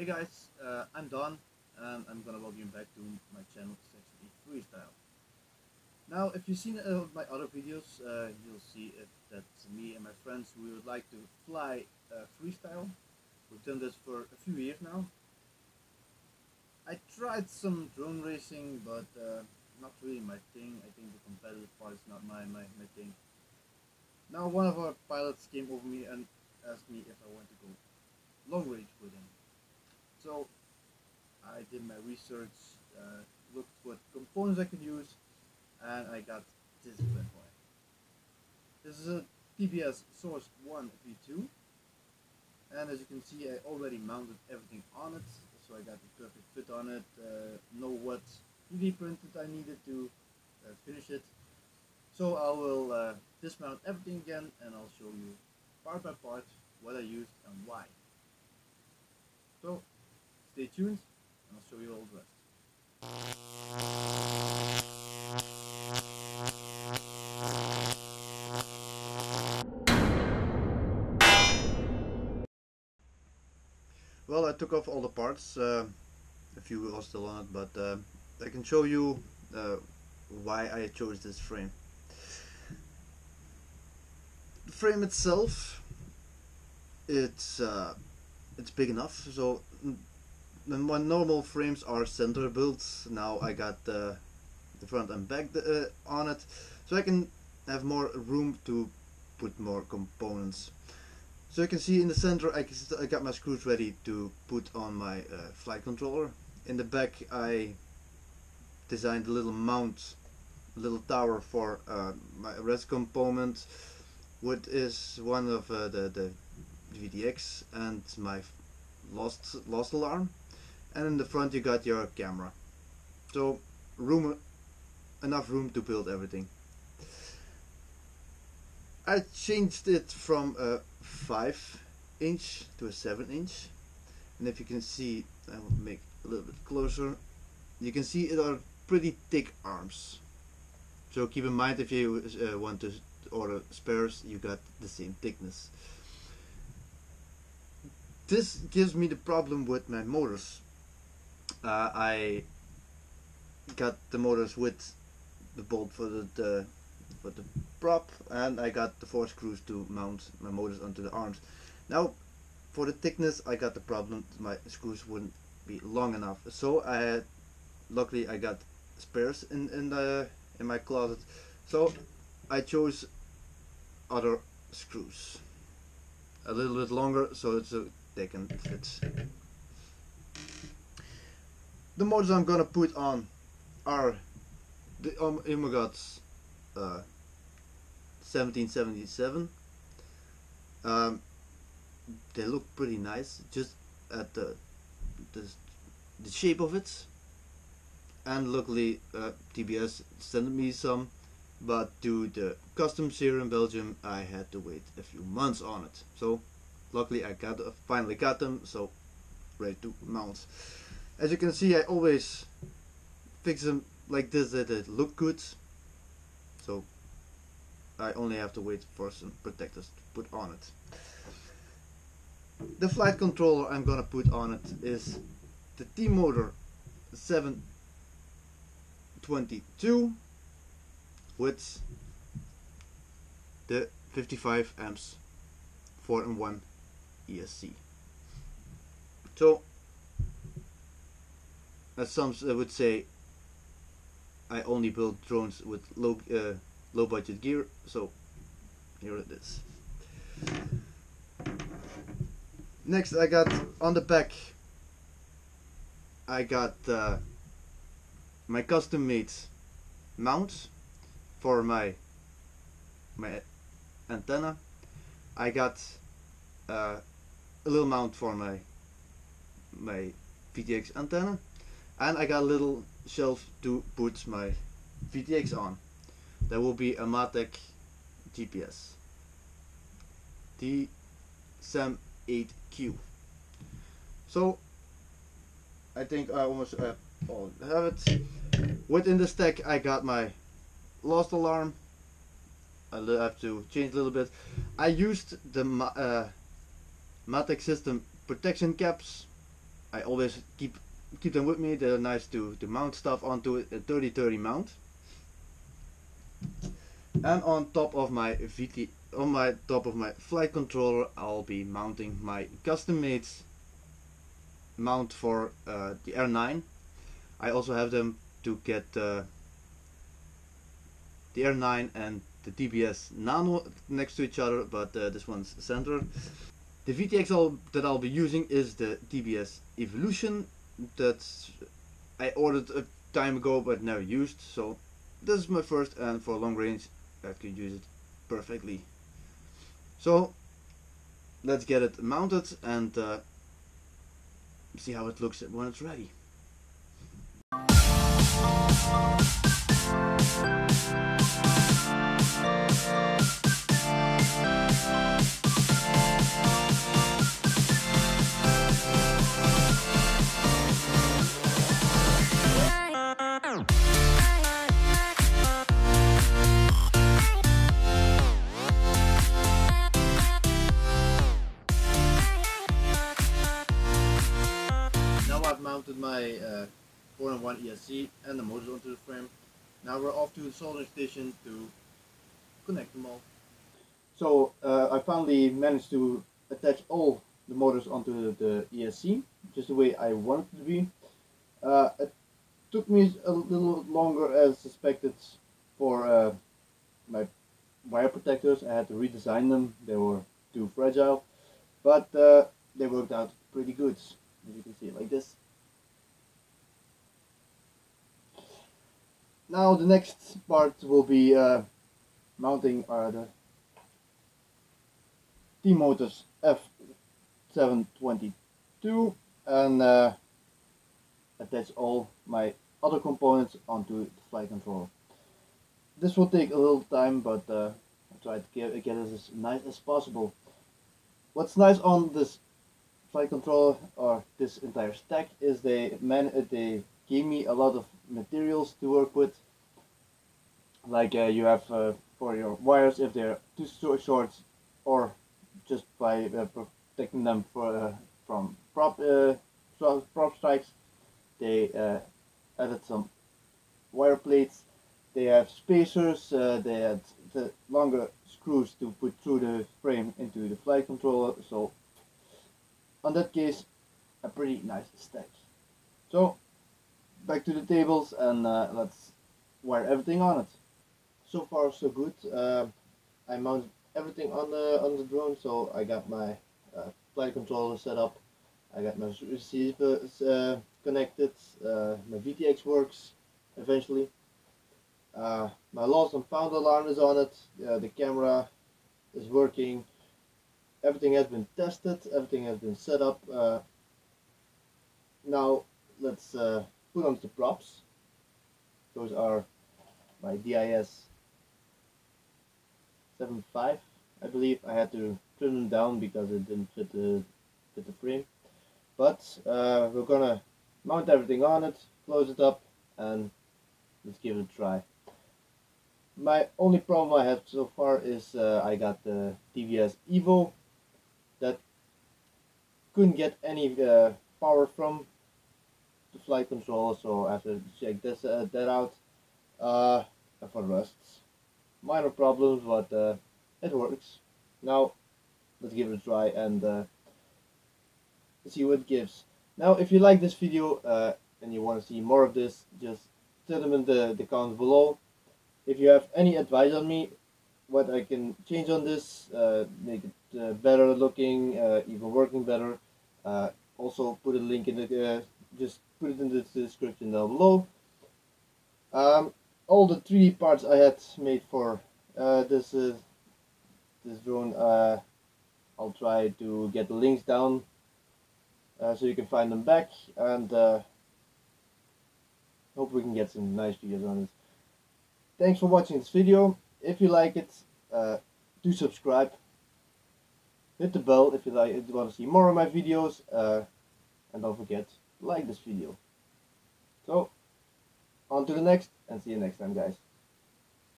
Hey guys, uh, I'm Don and I'm gonna welcome you back to my channel Section E Freestyle. Now if you've seen uh, my other videos, uh, you'll see it, that me and my friends we would like to fly uh, freestyle. We've done this for a few years now. I tried some drone racing but uh, not really my thing. I think the competitive part is not my, my, my thing. Now one of our pilots came over me and asked me if I want to go long range with him. So I did my research, uh, looked what components I can use, and I got this bad boy. This is a TBS Source 1 V2, and as you can see I already mounted everything on it, so I got the perfect fit on it, uh, know what 3D printed I needed to uh, finish it. So I will uh, dismount everything again and I'll show you part by part what I used and why. So Stay tuned, and I'll show you all the rest. Well, I took off all the parts. Uh, a few are still on it, but uh, I can show you uh, why I chose this frame. The frame itself, it's uh, it's big enough. So when normal frames are center builds, now I got the, the front and back uh, on it, so I can have more room to put more components. So you can see in the center I, I got my screws ready to put on my uh, flight controller. In the back I designed a little mount, a little tower for uh, my rest component, which is one of uh, the, the VTX and my lost lost alarm and in the front you got your camera. So room enough room to build everything. I changed it from a 5 inch to a 7 inch. And if you can see I will make a little bit closer. You can see it are pretty thick arms. So keep in mind if you uh, want to order spares you got the same thickness. This gives me the problem with my motors uh, I got the motors with the bolt for the, the, for the prop and I got the four screws to mount my motors onto the arms. Now for the thickness I got the problem my screws wouldn't be long enough. So I had luckily I got spares in, in the in my closet. So I chose other screws. A little bit longer so it's a, they can fit the mods I'm gonna put on are the um, Ummagawd uh, 1777. Um, they look pretty nice, just at the the, the shape of it. And luckily, uh, TBS sent me some, but due to the customs here in Belgium, I had to wait a few months on it. So, luckily, I got uh, finally got them, so ready to mount. As you can see, I always fix them like this that they look good. So I only have to wait for some protectors to put on it. The flight controller I'm gonna put on it is the T-Motor 722 with the 55 amps 4 in 1 ESC. So as some would say, I only build drones with low uh, low budget gear, so here it is. Next, I got on the back. I got uh, my custom made mount for my my antenna. I got uh, a little mount for my my VTX antenna and I got a little shelf to put my VTX on. There will be a Matek GPS. The SAM8Q. So I think I almost uh, all have it. Within the stack I got my lost alarm. I have to change a little bit. I used the uh, system protection caps I always keep keep them with me. They're nice to, to mount stuff onto a 30-30 mount. And on top of my VT on my top of my flight controller I'll be mounting my custom made mount for uh, the R9 I also have them to get uh, the R9 and the TBS Nano next to each other but uh, this one's center the VTX that I'll be using is the TBS Evolution that I ordered a time ago but never used so this is my first and for long range I can use it perfectly. So let's get it mounted and uh, see how it looks when it's ready mounted my uh, 4-in-1 ESC and the motors onto the frame. Now we're off to the soldering station to connect them all. So uh, I finally managed to attach all the motors onto the, the ESC, just the way I wanted it to be. Uh, it took me a little longer as suspected for uh, my wire protectors. I had to redesign them, they were too fragile, but uh, they worked out pretty good, as you can see like this. Now the next part will be uh, mounting uh, the T-Motors F722 and uh, attach all my other components onto the flight controller. This will take a little time but uh, I'll try to get, get it as nice as possible. What's nice on this flight controller or this entire stack is they man they gave me a lot of materials to work with. Like uh, you have uh, for your wires if they're too short or just by uh, protecting them for, uh, from prop uh, prop strikes. They added some wire plates. They have spacers they had the longer screws to put through the frame into the flight controller. So on that case a pretty nice stack. So back to the tables and uh, let's wire everything on it. So far so good. Uh, I mounted everything on the on the drone, so I got my uh, flight controller set up. I got my receivers uh, connected. Uh, my VTX works eventually. Uh, my lost and found alarm is on it. the camera is working. Everything has been tested. Everything has been set up. now let's put on the props. Those are my DYS 7.5 I believe. I had to trim them down because it didn't fit the, fit the frame. But uh, we're gonna mount everything on it, close it up and let's give it a try. My only problem I have so far is uh, I got the TBS Evo that couldn't get any uh, power from the flight control so I have to check this uh, that out. Uh, for rest minor problems but uh, it works. Now let's give it a try and uh, see what it gives. Now if you like this video uh, and you want to see more of this just tell them in the, the comments below. If you have any advice on me what I can change on this uh, make it better looking even working better also put a link in the just put it in the description down below. Um, all the 3D parts I had made for uh, this uh, this drone, uh, I'll try to get the links down uh, so you can find them back and uh, hope we can get some nice videos on this. Thanks for watching this video. If you like it, uh, do subscribe. Hit the bell if you like if you want to see more of my videos. and don't forget like this video. So, on to the next and see you next time guys.